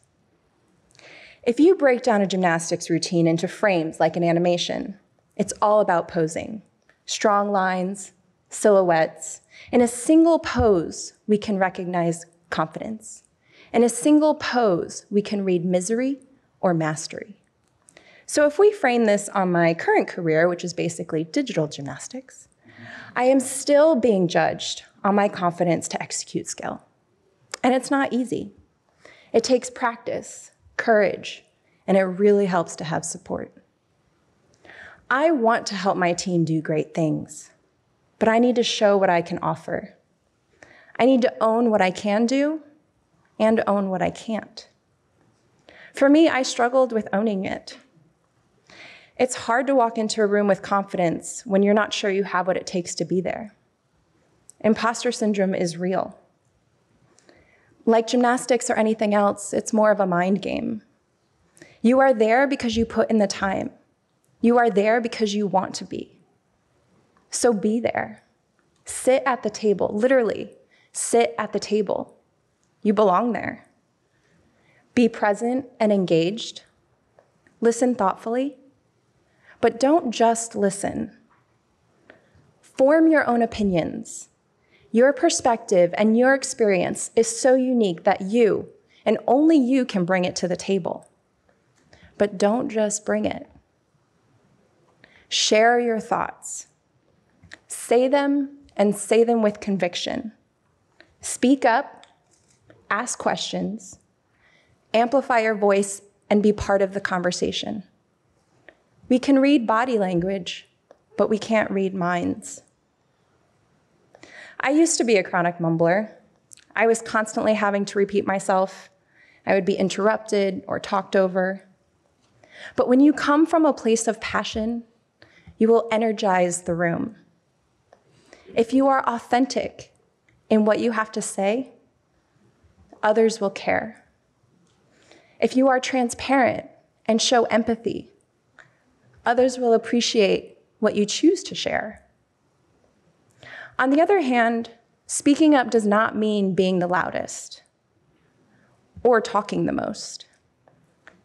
If you break down a gymnastics routine into frames like an animation, it's all about posing. Strong lines, silhouettes. In a single pose, we can recognize confidence. In a single pose, we can read misery or mastery. So if we frame this on my current career, which is basically digital gymnastics, I am still being judged on my confidence to execute skill. And it's not easy. It takes practice, courage, and it really helps to have support. I want to help my team do great things, but I need to show what I can offer. I need to own what I can do and own what I can't. For me, I struggled with owning it. It's hard to walk into a room with confidence when you're not sure you have what it takes to be there. Imposter syndrome is real. Like gymnastics or anything else, it's more of a mind game. You are there because you put in the time. You are there because you want to be. So be there. Sit at the table, literally, sit at the table. You belong there. Be present and engaged. Listen thoughtfully, but don't just listen. Form your own opinions. Your perspective and your experience is so unique that you, and only you, can bring it to the table. But don't just bring it. Share your thoughts. Say them and say them with conviction. Speak up, ask questions, amplify your voice, and be part of the conversation. We can read body language, but we can't read minds. I used to be a chronic mumbler. I was constantly having to repeat myself. I would be interrupted or talked over. But when you come from a place of passion, you will energize the room. If you are authentic in what you have to say, others will care. If you are transparent and show empathy, others will appreciate what you choose to share. On the other hand, speaking up does not mean being the loudest or talking the most.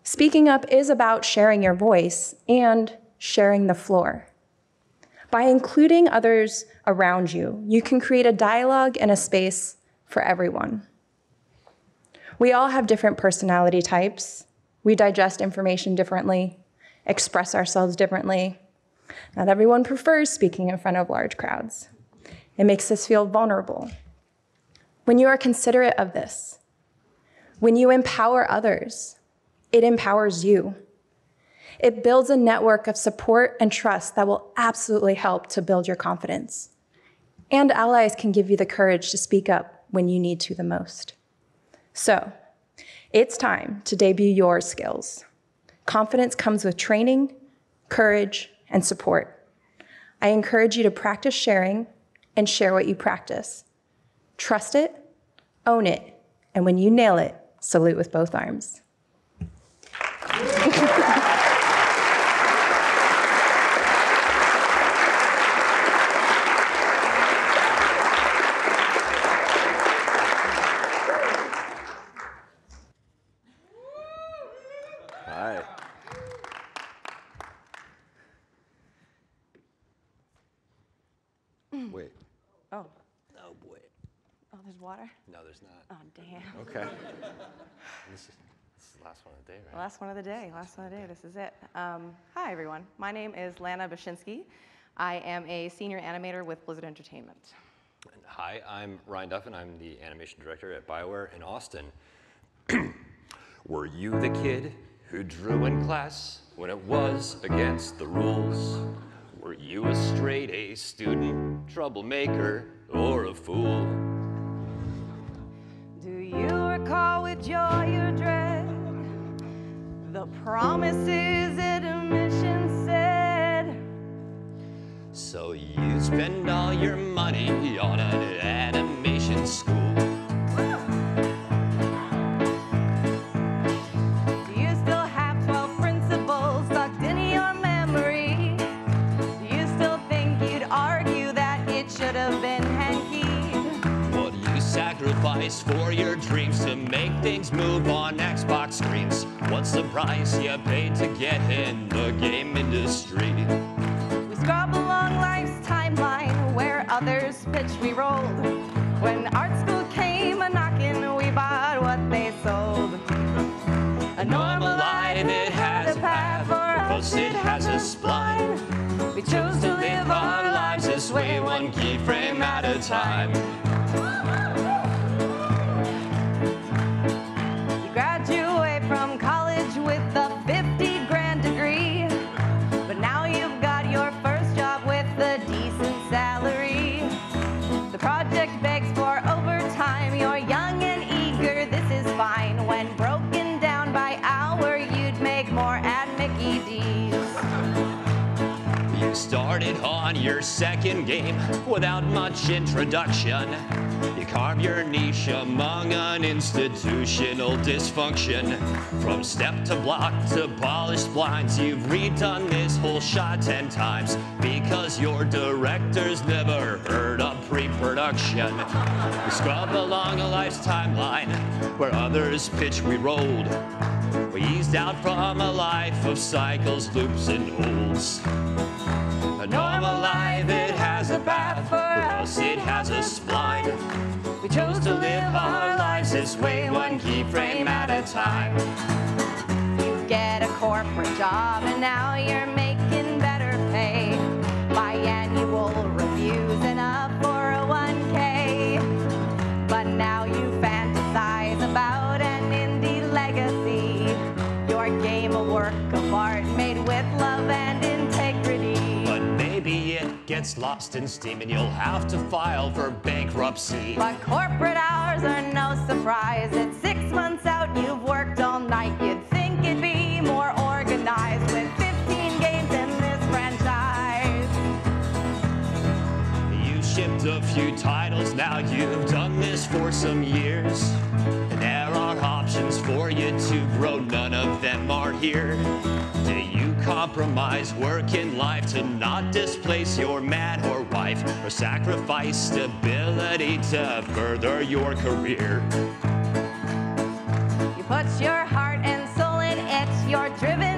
Speaking up is about sharing your voice and sharing the floor. By including others around you, you can create a dialogue and a space for everyone. We all have different personality types. We digest information differently, express ourselves differently. Not everyone prefers speaking in front of large crowds. It makes us feel vulnerable. When you are considerate of this, when you empower others, it empowers you. It builds a network of support and trust that will absolutely help to build your confidence. And allies can give you the courage to speak up when you need to the most. So, it's time to debut your skills. Confidence comes with training, courage, and support. I encourage you to practice sharing and share what you practice. Trust it, own it, and when you nail it, salute with both arms. *laughs* Hi. Wait. Oh, Oh, boy. oh, there's water? No, there's not. Oh, damn. Okay. *laughs* this, is, this is the last one of the day, right? Last one of the day, last one of the day, this is it. Um, hi, everyone. My name is Lana Bachynski. I am a senior animator with Blizzard Entertainment. And hi, I'm Ryan Duffin. I'm the animation director at BioWare in Austin. *clears throat* Were you the kid who drew in class when it was against the rules? Were you a straight A student, troublemaker, or a fool? Recall with joy or dread the promises admission said? So you spend all your money on an animation school. Sacrifice for your dreams to make things move on Xbox screens? What's the price you paid to get in the game industry? We scrub along life's timeline where others pitch we rolled. When art school came a knocking, we bought what they sold. A normal life, it has a path for us, it has a spline. We chose to live our lives this way, one keyframe at a time. Started on your second game without much introduction. You carve your niche among an institutional dysfunction. From step to block to polished blinds, you've redone this whole shot ten times because your directors never heard of pre-production. We scrub along a life's timeline where others pitch we rolled. We eased out from a life of cycles, loops, and holds. Normal life, it has a path. For us, it has a spline. We chose to live our lives this way, one keyframe at a time. You get a corporate job and now you're making gets lost in steam and you'll have to file for bankruptcy. But corporate hours are no surprise. It's six months out, you've worked all night. You'd think it'd be more organized with 15 games in this franchise. You shipped a few titles, now you've done this for some years. Options for you to grow, none of them are here. Do you compromise work and life to not displace your man or wife, or sacrifice stability to further your career? You put your heart and soul in it, you're driven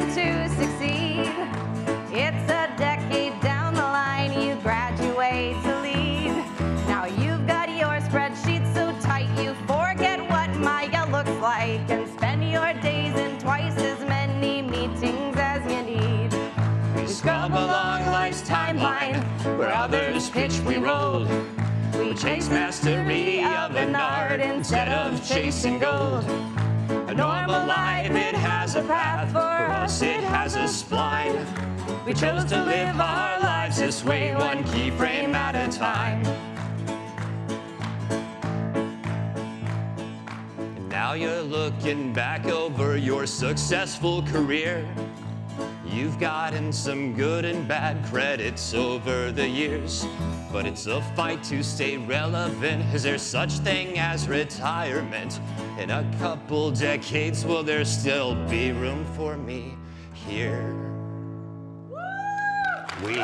Scrub along life's timeline where others pitch we roll. We chase mastery of an art instead of chasing gold. A normal life, it has a path. For us, it has a spline. We chose to live our lives this way, one keyframe at a time. And now you're looking back over your successful career. You've gotten some good and bad credits over the years, but it's a fight to stay relevant. Is there such thing as retirement? In a couple decades, will there still be room for me here? We,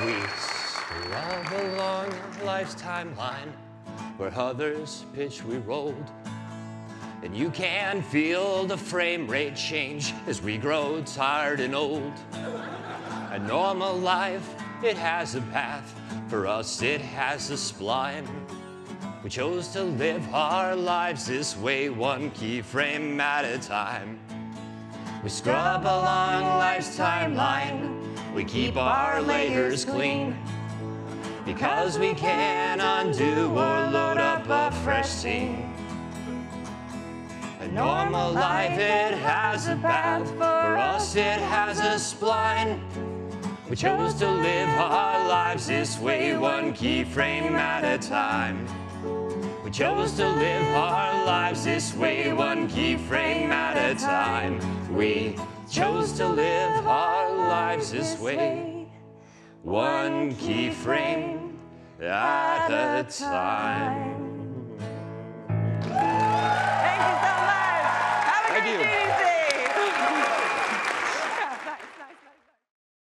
we scrub along life's timeline where others pitch we rolled. And you can feel the frame rate change as we grow tired and old. A normal life, it has a path. For us, it has a spline. We chose to live our lives this way, one keyframe at a time. We scrub along life's timeline. We keep our layers clean. Because we can undo or load up a fresh scene normal life, it has a path. For us, it has a spline. We chose to live our lives this way, one keyframe at a time. We chose to live our lives this way, one keyframe at a time. We chose to live our lives this way, one keyframe at a time. Thank you so much.